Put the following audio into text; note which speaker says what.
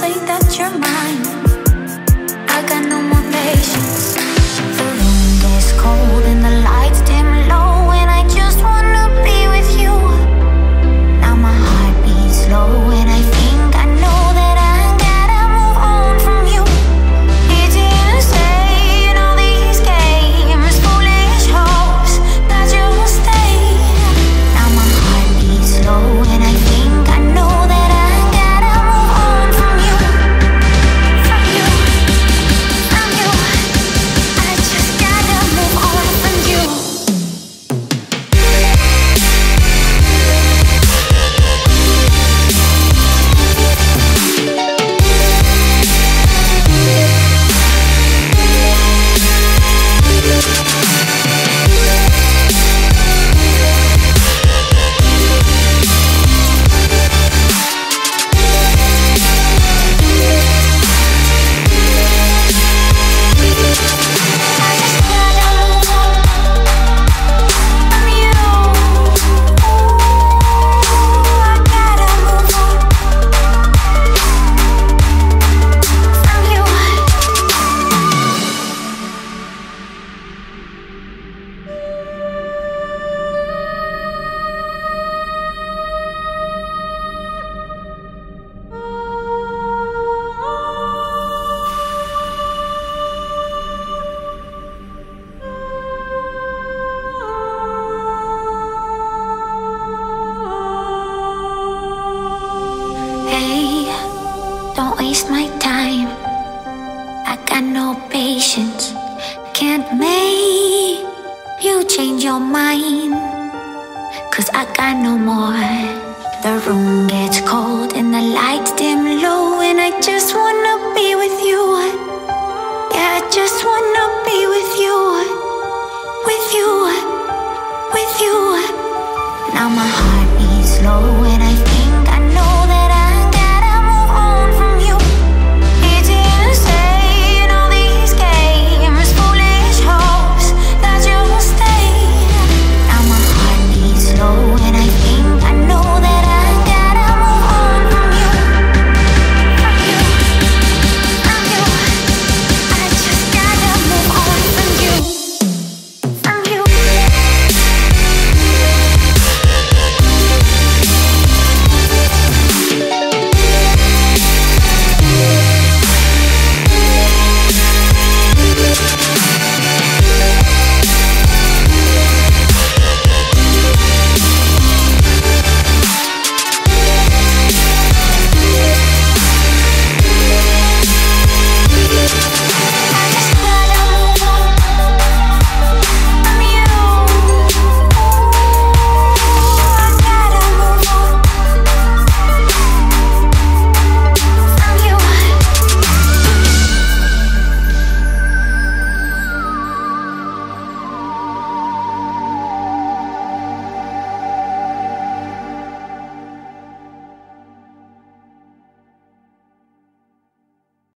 Speaker 1: say that you're mine. I got no more patience. The room is cold and the light can't make you change your mind. Cause I got no more. The room gets cold and the lights dim low, and I just wanna be with you. Yeah, I just wanna.